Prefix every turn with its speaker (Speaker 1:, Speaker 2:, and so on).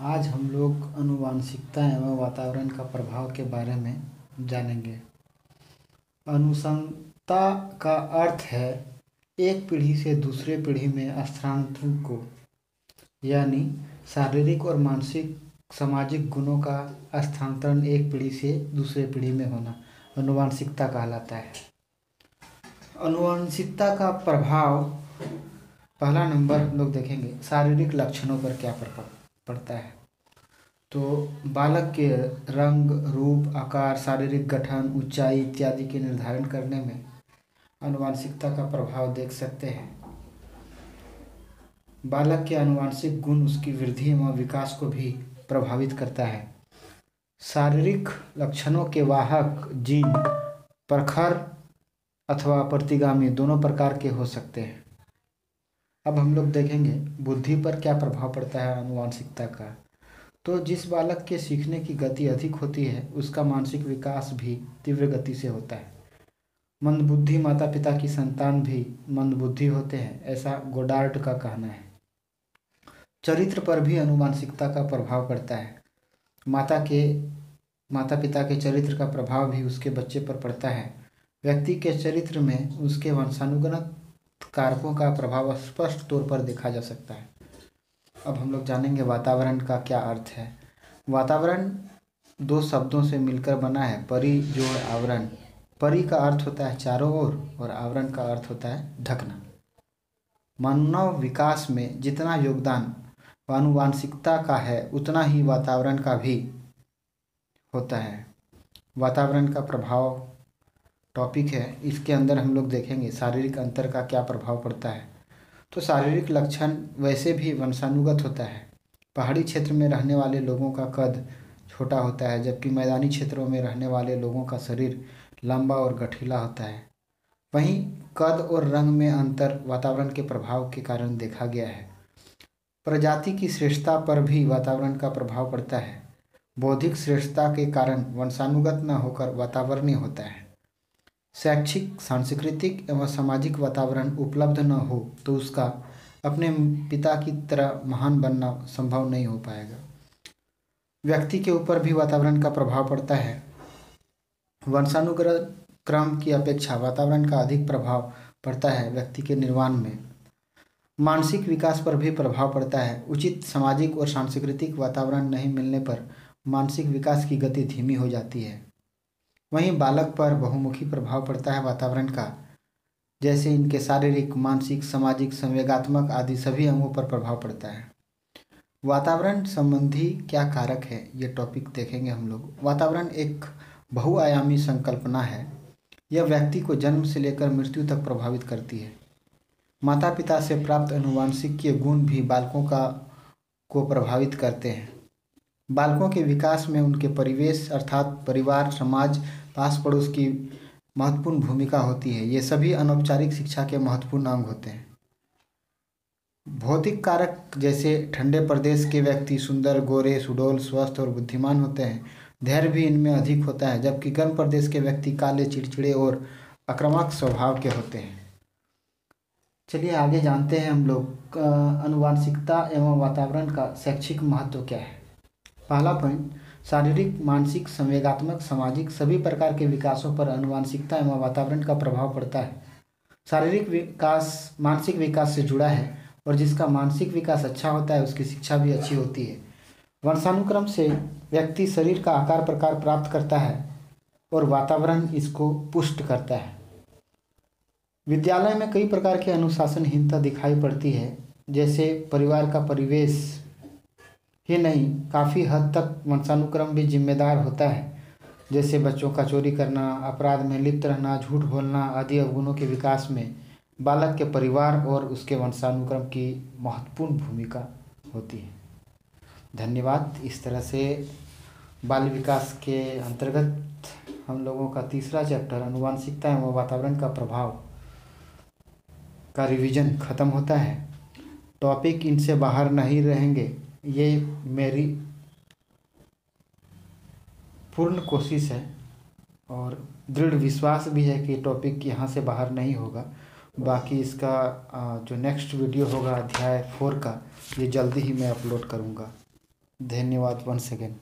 Speaker 1: आज हम लोग अनुवांशिकता एवं वातावरण का प्रभाव के बारे में जानेंगे। अनुसंगता का अर्थ है, एक पीढ़ी से दूसरे पीढ़ी में स्थानांतरण को, यानी शारीरिक और मानसिक, सामाजिक गुणों का स्थानांतरण एक पीढ़ी से दूसरे पीढ़ी में होना, अनुवांशिकता कहलाता है। अनुवांशिकता का प्रभाव, पहला नंबर हम लोग देखेंगे, शारीरिक लक्षणों पर क्या प्रभाव? पड़ता है। तो बालक के रंग, रूप, आकार, शारीरिक गठन, ऊंचाई इत्यादि के निर्धारण करने में अनुवांशिकता का प्रभाव देख सकते हैं। बालक के अनुवांशिक गुण उसकी वृद्धि एवं विकास को भी प्रभावित करता है। शारीरिक लक्षणों के वाहक, जीन, प्रखर अथवा प्रतिगामी दोनों प्रकार के हो सकते हैं। अब हम लोग देखेंगे बुद्धि पर क्या प्रभाव पड़ता है अनुवांशिकता का। तो जिस बालक के सीखने की गति अधिक होती है, उसका मानसिक विकास भी तीव्र गति से होता है। मंदबुद्धि माता पिता की संतान भी मंदबुद्धि होते हैं, ऐसा गोडार्ड का कहना है। चरित्र पर भी अनुवांशिकता का प्रभाव पड़ता है। माता के माता पिता के चरित्र का प्रभाव भी उसके बच्चे पर पड़ता है। व्यक्ति के चरित्र में उसके वंशानुगत कारकों का प्रभाव स्पष्ट तौर पर देखा जा सकता है। अब हम लोग जानेंगे वातावरण का क्या अर्थ है। वातावरण दो शब्दों से मिलकर बना है परी जोड़ आवरण। परी का अर्थ होता है चारों ओर और, और आवरण का अर्थ होता है ढकना। मानव विकास में जितना योगदान आनुवांशिकता का है उतना ही वातावरण का भी होता है। वातावरण का प्रभाव टॉपिक है, इसके अंदर हम लोग देखेंगे शारीरिक अंतर का क्या प्रभाव पड़ता है। तो शारीरिक लक्षण वैसे भी वंशानुगत होता है। पहाड़ी क्षेत्र में रहने वाले लोगों का कद छोटा होता है, जबकि मैदानी क्षेत्रों में रहने वाले लोगों का शरीर लंबा और गठीला होता है। वहीं कद और रंग में अंतर वातावरण के प्रभाव के कारण देखा गया है। प्रजाति की श्रेष्ठता पर भी वातावरण का प्रभाव पड़ता है। बौद्धिक श्रेष्ठता के कारण वंशानुगत न होकर वातावरणीय होता है। शैक्षिक, सांस्कृतिक एवं सामाजिक वातावरण उपलब्ध न हो तो उसका अपने पिता की तरह महान बनना संभव नहीं हो पाएगा। व्यक्ति के ऊपर भी वातावरण का प्रभाव पड़ता है। वंशानुग्रह क्रम की अपेक्षा वातावरण का अधिक प्रभाव पड़ता है व्यक्ति के निर्माण में। मानसिक विकास पर भी प्रभाव पड़ता है। उचित सामाजिक और सांस्कृतिक वातावरण नहीं मिलने पर मानसिक विकास की गति धीमी हो जाती है। वहीं बालक पर बहुमुखी प्रभाव पड़ता है वातावरण का। जैसे इनके शारीरिक, मानसिक, सामाजिक, संवेगात्मक आदि सभी अंगों पर प्रभाव पड़ता है। वातावरण संबंधी क्या कारक है? ये टॉपिक देखेंगे हम लोग। वातावरण एक बहुआयामी संकल्पना है। यह व्यक्ति को जन्म से लेकर मृत्यु तक प्रभावित करती है। माता पिता से प्राप्त अनुवांशिक के गुण भी बालकों का को प्रभावित करते हैं। बालकों के विकास में उनके परिवेश अर्थात परिवार, समाज पास पड़ोस की महत्वपूर्ण भूमिका होती है। ये सभी अनौपचारिक शिक्षा के महत्वपूर्ण अंग होते हैं। भौतिक कारक जैसे ठंडे प्रदेश के व्यक्ति सुंदर, गोरे, सुडोल, स्वस्थ और बुद्धिमान होते हैं। धैर्य भी इनमें अधिक होता है, जबकि गर्म प्रदेश के व्यक्ति काले, चिड़चिड़े और आक्रामक स्वभाव के होते हैं। चलिए आगे जानते हैं हम लोग अनुवांशिकता एवं वातावरण का शैक्षिक महत्व क्या है? पहला पॉइंट शारीरिक, मानसिक संवेगात्मक सामाजिक सभी प्रकार के विकासों पर अनुवांशिकता एवं वातावरण का प्रभाव पड़ता है। शारीरिक विकास, मानसिक विकास से जुड़ा है और जिसका मानसिक विकास अच्छा होता है, उसकी शिक्षा भी अच्छी होती है। वंशानुक्रम से व्यक्ति शरीर का आकार प्रकार प्राप्त करता है और वातावरण इसको पुष्ट करता है। विद्यालय में कई प्रकार की अनुशासनहीनता दिखाई पड़ती है, जैसे परिवार का परिवेश ही नहीं, काफ़ी हद तक वंशानुक्रम भी जिम्मेदार होता है। जैसे बच्चों का चोरी करना, अपराध में लिप्त रहना, झूठ बोलना आदि अवगुणों के विकास में बालक के परिवार और उसके वंशानुक्रम की महत्वपूर्ण भूमिका होती है। धन्यवाद। इस तरह से बाल विकास के अंतर्गत हम लोगों का तीसरा चैप्टर, अनुवांशिकता एवं वातावरण का प्रभाव का रिवीजन ख़त्म होता है। टॉपिक इनसे बाहर नहीं रहेंगे। ये मेरी पूर्ण कोशिश है और दृढ़ विश्वास भी है कि टॉपिक यहाँ से बाहर नहीं होगा। बाकी इसका जो नेक्स्ट वीडियो होगा, अध्याय फोर का, ये जल्दी ही मैं अपलोड करूँगा। धन्यवाद वन अगेन